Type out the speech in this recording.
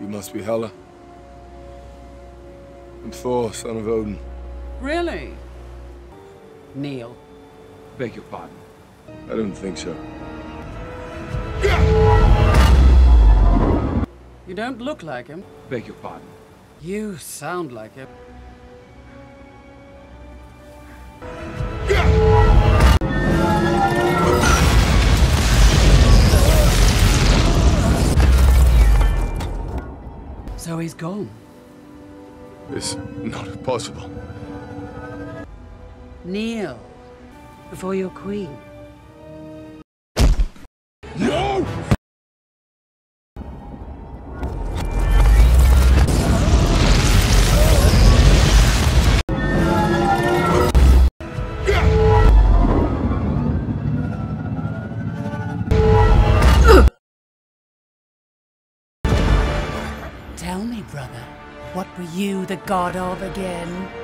You must be Hela. And Thor, son of Odin. Really? Kneel. Beg your pardon. I don't think so. You don't look like him. Beg your pardon. You sound like him. So he's gone. It's not possible. Kneel before your queen. Tell me, brother, what were you the god of again?